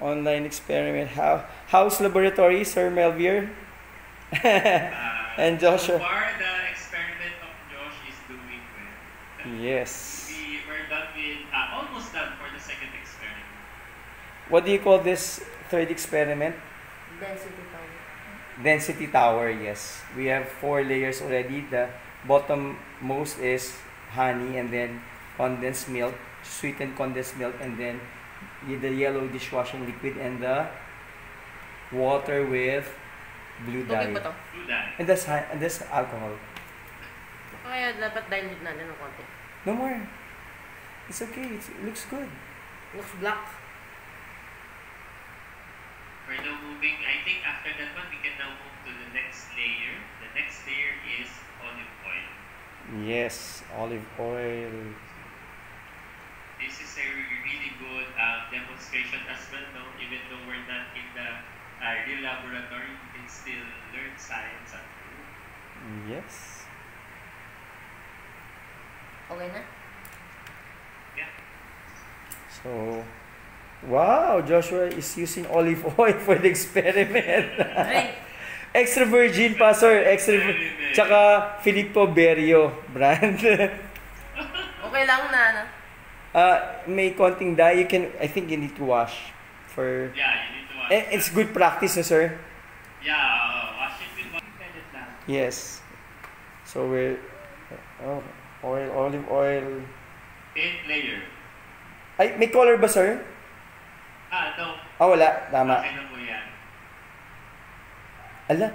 Online experiment. How house laboratory, Sir Melvier? Uh, And So Joshua. far, the experiment of Josh is doing well. Yes. We were done with, uh, almost done for the second experiment. What do you call this third experiment? Density power. Density tower, yes. We have four layers already. The bottom most is honey and then condensed milk, sweetened condensed milk, and then y- the yellow dishwashing liquid and the water with blue Tubig dye. ba to? Do that. And that's, ha- and that's alcohol. Kaya ah, dapat dilute natin ng konti. No more. It's okay. It's, it looks good. Looks black. We're now moving, I think after that one, we can now move to the next layer. The next layer is olive oil. Yes, olive oil. This is a really good um, demonstration as well, no? Even though we're not in the uh, real laboratory, we can still learn science at home. Yes. Okay na? So, wow, Joshua is using olive oil for the experiment. Drink. extra virgin pa, sir. Extra Tsaka Filippo Berio brand. Okay lang na, ano? Uh, may konting dye. You can, I think you need to wash for... Yeah, you need to wash. Eh, it's good practice, no, sir? Yeah, uh, wash it with water. Ganit lang. Yes. So we're... Oh, oil, olive oil. Eighth layer. Ay, may color ba, sir? Ah, no. Ah, wala. Tama. Okay na po yan. Ala.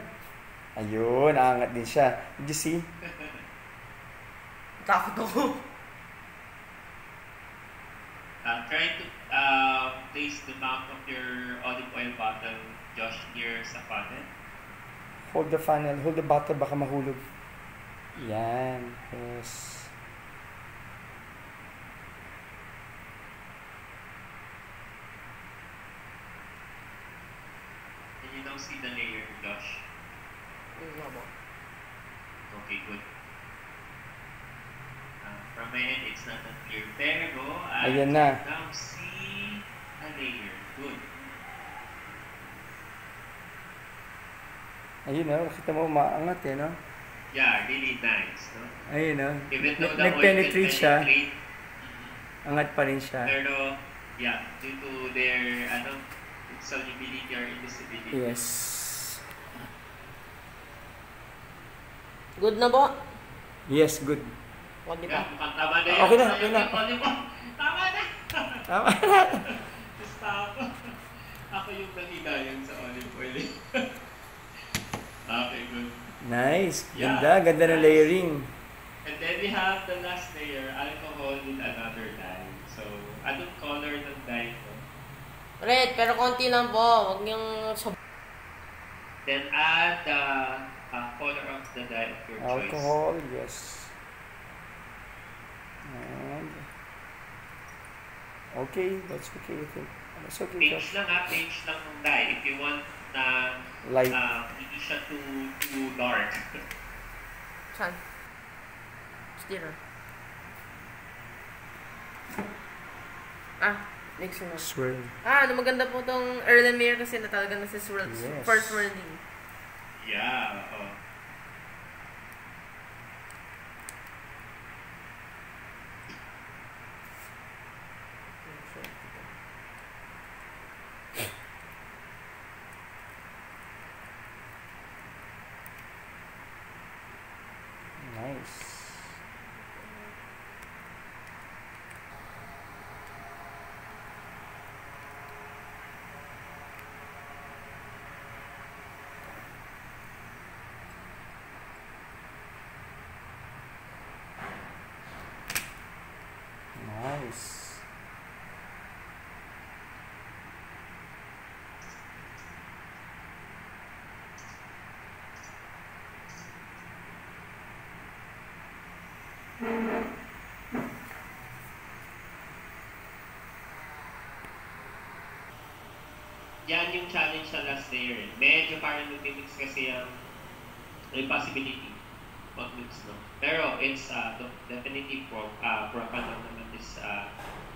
Ayun, aangat din siya. Did you see? Takot ako. Uh, try to uh, place the mouth of your olive oil bottle, Josh, near sa funnel. Hold the funnel. Hold the bottle. Baka mahulog. Yan. Yes. Can you now see the layer, Josh? Ano mo? Okay, good. From end, it's not that clear. Pero, I Ayan na. a layer. Good. Ayun na. Nakita mo, maangat eh, no? Yeah, really nice. No? Ayun na. Even though the oil Nag-penetrate can siya. penetrate, Angat pa rin siya. Pero, yeah, due to their, ano, solubility or invisibility. Yes. Good na po? Yes, good. O, di Yeah, ba? mukhang tama na Okay na, Tama okay na. Tama na! Tama. Stop. Ako yung nanghigayan sa olive oil. okay, good. nice. Yeah. Ganda. Ganda ng layering. And then we have the last layer, alcohol with another dye. So, anong color ng dye ko? Red, pero konti lang po. Huwag yung sob... Then add the uh, color of the dye of your choice. Alcohol, yes. Okay, that's okay. I think that's okay. Page Josh. lang ha, page lang ng dye. If you want na Light. uh, hindi siya too, too dark. Saan? Stira. Ah, next na. Swirl. Ah, ano maganda po tong Erlenmeyer kasi na talaga nasa swirl, Yes. first swirling. yeah, oo. Nice. Yan yung challenge sa last layer. eh. Medyo parang nutimix kasi ang may possibility mag-mix, no? Pero it's uh, definitely pro, uh, propanol naman is uh,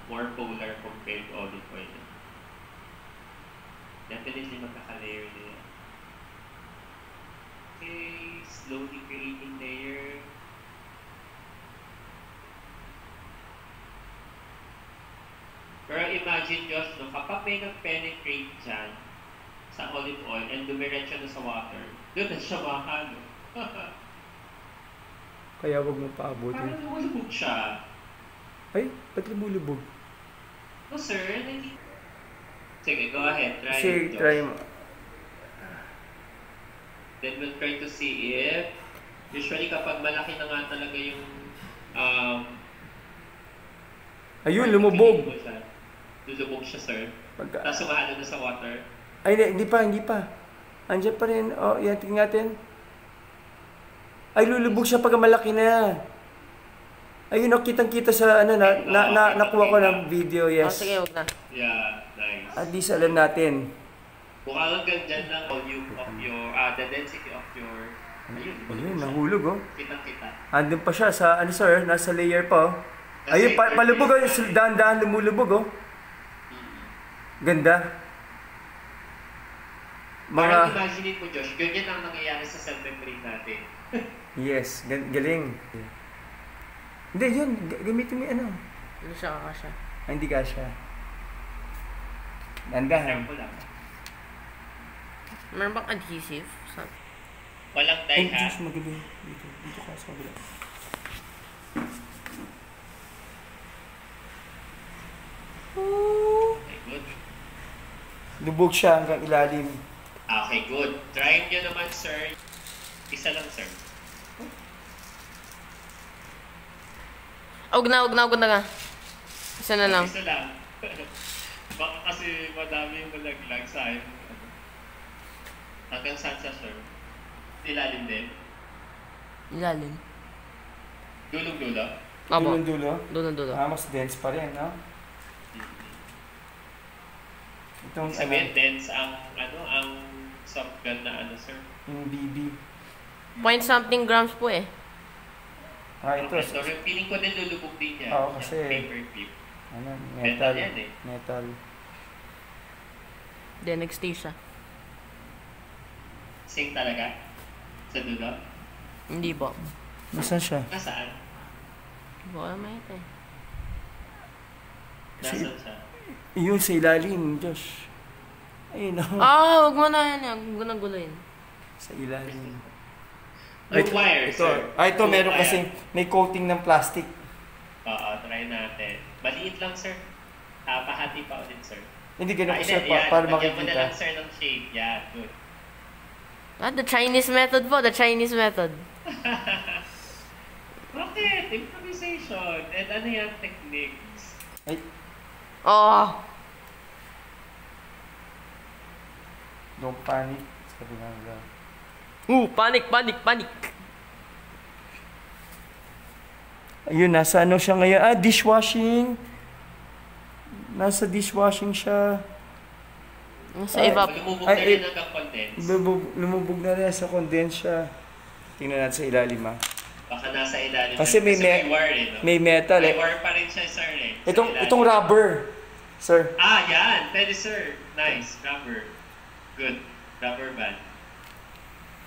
more polar compared to olive oil. Definitely magkaka-layer na yan. Okay, slowly creating layer. Pero imagine Josh, no, kapag may nag-penetrate dyan sa olive oil and dumiretso na sa water, doon na siya mahalo. Kaya wag mo paabutin. Parang lumulubog siya. Ay, ba't lumulubog? No sir, hindi. Sige, go ahead. Try Kasi it, Josh. try mo. Then we'll try to see if, usually kapag malaki na nga talaga yung, um, Ayun, lumubog. Lulubog siya, sir. Pagka, Tapos umahalo na sa water. ay, hindi, hindi pa, hindi pa. Andiyan pa rin. Oh, yan, tingnan natin. Ay, lulubog siya pag malaki na. Ayun, oh, kitang-kita sa, ano, na, na, na, nakuha ko ng video, Oh, yes. sige, wag na. Yeah, nice. At least alam natin. Kung hanggang dyan lang volume of your, ah, the density of your, ayun, Ayun, nahulog, oh. Kita-kita. Andun pa siya sa, ano sir, nasa layer pa, oh. Ayun, pa, palubog, oh. Dahan-dahan lumulubog, oh. Ganda. Parang Mga, imagine mo, Josh, ganyan ang nangyayari sa self-membrane natin. yes, ga- galing. Hindi, yun, ga- gamitin mo yung ano. Hindi siya kakasya. Ah, hindi ka siya. Dandahan. Sample lang. Meron bang adhesive? Sa... Walang dye, ha? Diyos, magaling. Dito, dito ka sa kabila. Okay, good. Lubog siya hanggang ilalim. Okay, good. Try nyo naman, sir. Isa lang, sir. Ah, wag na, wag na, wag na nga. Isa na lang. Isa lang. Baka kasi madami yung malaglag sa akin. Hanggang saan sa sir? Ilalim din. Ilalim. Dulong-dulo. Opo. Dulo-dulo. Dulo, dulo. Ah, mas dense pa rin, no? Itong, ano, Sabihin, dense ang, ano, ang soft gun na ano, sir. yung BB. Point something grams po eh. Ah, ito. Okay, so yung feeling ko din lulubog din yan. Oo, Yung kasi- Paper clip. Ano, Metal metal. yan eh. Metal. Then nag-stay siya. Sing talaga? Sa dulo? Hindi po. Nasaan siya? Nasaan? Hindi ko alam ito eh. Nasaan siya? Yun sa ilalim, Josh. Ayun, no. Ah, wag mo na yan. Huwag mo na guluhin. Sa ilalim. Yung wire, ito. sir. Ah, ito meron wire. kasi may coating ng plastic. Oo, try natin. Maliit lang, sir. Ah, pahati pa ulit, sir. Hindi ganun ko sir pa, yan. para Lagyan mo na makikita. lang, sir, ng shade. Yeah, good. Ah, the Chinese method po. The Chinese method. Bakit? Improvisation. And ano yan? Techniques. Ay, Oh. don't panic. Sabi nga nila. Uh, panic, panic, panic. Ayun, nasa ano siya ngayon? Ah, dishwashing. Nasa dishwashing siya. Sa Ay, iba. Lumubog Ay, na rin eh, hanggang condense. Lumubog, lumubog na rin sa condense siya. Tingnan natin sa ilalim ah. Baka nasa ilalim. Kasi may me- wire eh, no? May metal May eh. wire pa rin siya, sir, eh. Itong, itong rubber. Sir. Ah, yan. Pwede, sir. Nice. Rubber. Good. Rubber band.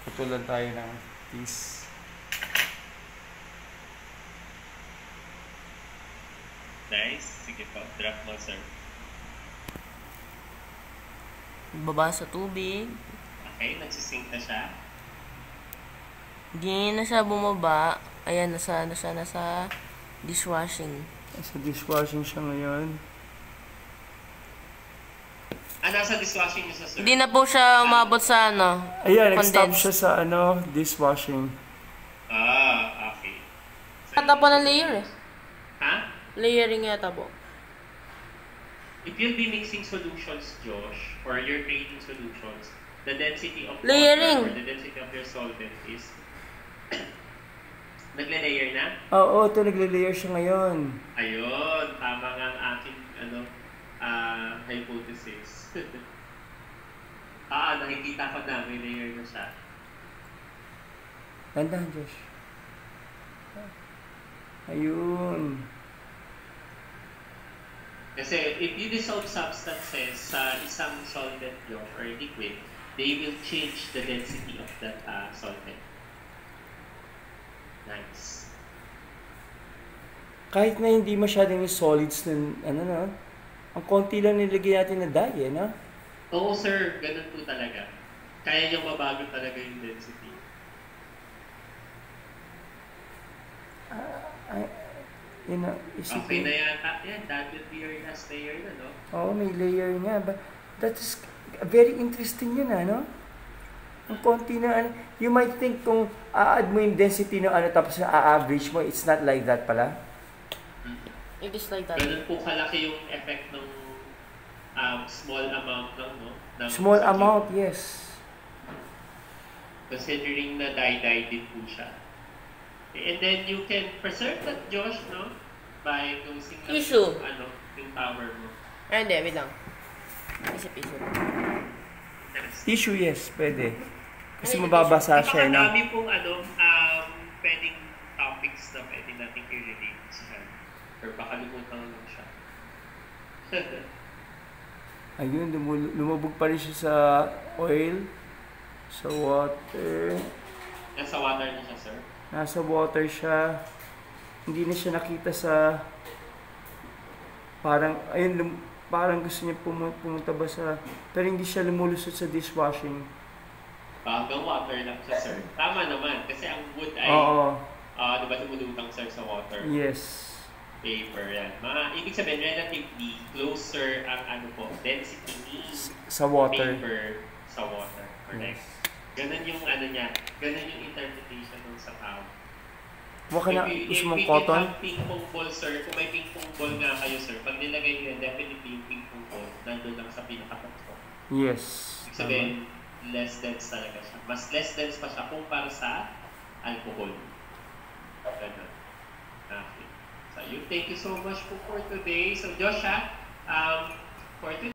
Putulan tayo ng piece. Nice. Sige po. Drop mo, sir. Baba sa tubig. Okay, nagsisync na siya. Hindi na siya bumaba. Ayan, nasa, nasa, nasa dishwashing. Sa dishwashing siya ngayon. Ah, nasa dishwashing niyo sa sir. Hindi na po siya umabot sa ano. Ayan, nag-stop Condense. siya sa ano, dishwashing. Ah, okay. Yata po ng layer eh. Ha? Layering yata po. If you'll be mixing solutions, Josh, or you're creating solutions, the density of Layering. water or the density of your solvent is nagle-layer na? Oo, ito nagle-layer siya ngayon. Ayun, tama nga ang aking ano, ah, hypothesis. ah, nakikita ko na, may layer na siya. Dandahan, Josh. Ayun. Kasi if you dissolve substances sa isang solvent nyo or liquid, they will change the density of that uh, solvent. Nice. Kahit na hindi masyadong solids na, ano na, ang konti lang nilagay natin na dye, eh, no? Oo sir, ganun po talaga. Kaya niyang mabago talaga yung density. Ay, yun na, Okay isipin. na yata. Yan, that will be your last layer na, no? Oo, may layer nga. But that is very interesting yun, ano? Ang konti na, ano, you might think kung a-add mo yung density ng ano, tapos a-average mo, it's not like that pala. It is like that. Ganun po kalaki yung effect ng um, small amount lang, no? Ng Small sodium. amount, yes. Considering na dye-dye din po siya. And then you can preserve that, Josh, no? By closing lang Tissue. yung, ano, yung tower mo. Ay, hindi, wait lang. Isip, isip. Yes. Tissue, yes, pwede. Kasi Ano mababasa siya, no? Napakadami pong ano, um, pwedeng topics na pwede natin i-relate Or baka lumutang lang siya. Ayun, lumul- lumubog pa rin siya sa oil, sa water. Nasa water na siya, sir. Nasa water siya. Hindi na siya nakita sa... Parang, ayun, lum- parang gusto niya pumu- pumunta ba sa... Pero hindi siya lumulusot sa dishwashing. Hanggang water lang siya, sir. Tama naman, kasi ang wood ay, Oo, ah, di ba tumulutang, sir, sa water. yes. Paper, yan. Mga, ibig sabihin, relatively closer ang ano po, density ni Sa water. paper sa water. Correct. Ganun yung ano niya, ganun yung interpretation ng sa tao. Huwag ka na, If gusto if mong cotton? have ping pong ball, sir, kung may ping pong ball nga kayo, sir, pag nilagay nyo yan, definitely yung ping pong ball, nandun lang sa pinakatatlo. Yes. Ibig sabihin, less dense talaga siya. Mas less dense pa siya kumpara sa alcohol. Ganun. You thank you so much po for today. So, Josh, ha, um, for today,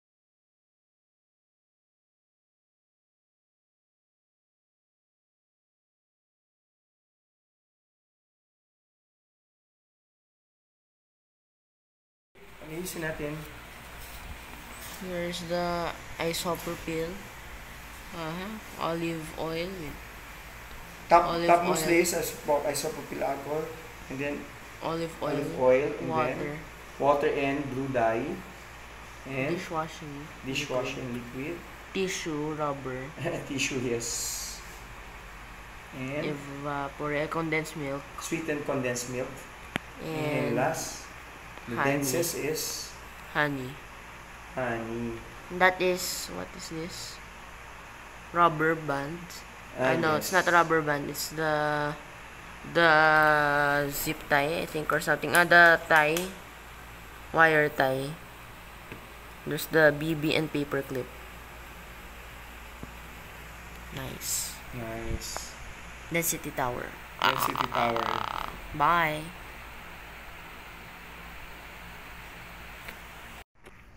Ayusin natin. Here's the isopropyl. Uh-huh. Olive oil Top, Olive topmost oil. layer is isopropyl alcohol. And then olive oil, olive oil. And water, water and blue dye. And dishwashing, dishwashing liquid. tissue, rubber, Tissue, yes. And evaporate, condensed milk, sweetened condensed milk. And and last, the honey. densest is honey. honey. That is, what is this? Rubber band. Ah, I know, it's not a rubber band. It's the the zip tie, I think, or something. Ah, the tie, wire tie. There's the BB and paper clip. Nice. Nice. Density tower. Density power. Bye.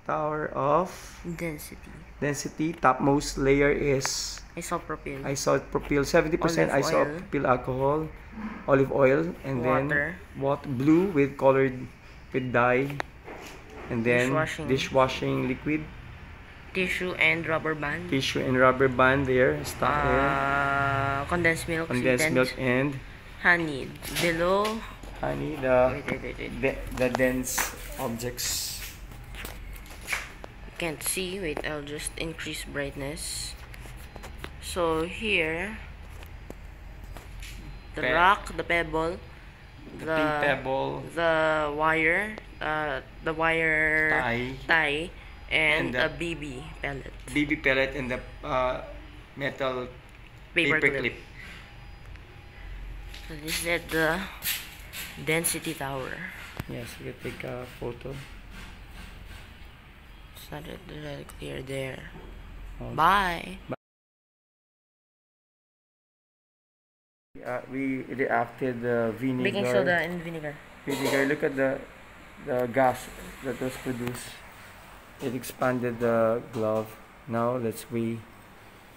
Tower of Density. density. Topmost layer is Isopropyl. isopropyl. 70% Olive oil. isopropyl alcohol. Olive oil. And then what blue with colored with dye. And then Dishwashing. dishwashing liquid. Tissue and rubber band. Tissue and rubber band there. Stop there. Uh, condensed milk. Condensed milk and Honey. Below. honey. The, wait, wait, wait. the, the dense objects. Can't see wait I'll just increase brightness so here the Pe- rock the pebble The the pebble. the wire uh the wire Tie. tie And and, the- a BB pellet BB pellet and the uh, metal paper, paper, clip. clip. so this is at the density tower Yes, we can take a photo. It's not really clear there Oh. bye Uh, we reacted the vinegar. baking soda and vinegar Vinegar. Look at the the gas that was produced. It expanded the glove. Now let's we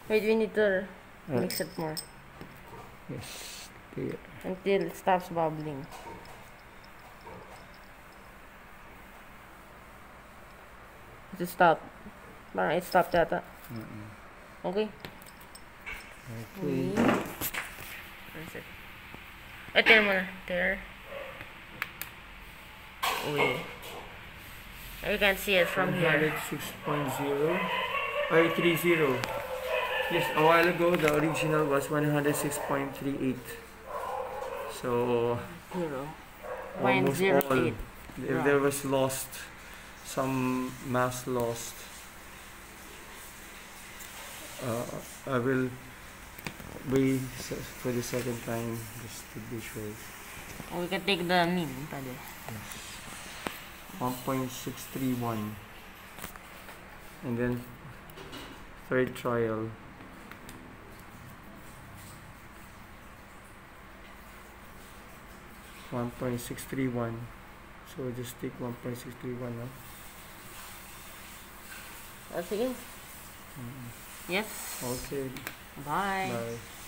wait we need to Uh, mix it more yes. There. until it stops bubbling Just stop. Parang it stopped yata. Mm-mm. Okay. Okay. That's it. Eh, tear mo na. Tear. Uy. You can see it from here. 106.0 or 30. Yes, a while ago the original was 106.38. So Zero. Almost all. If there was lost, some mass lost, uh, I will be for the second time just to be sure. We can take the mean. Pwede. 1.631 and then third trial One point six three one, so just take one point six three one. Ah, sige. Yes. Okay, Bye. bye.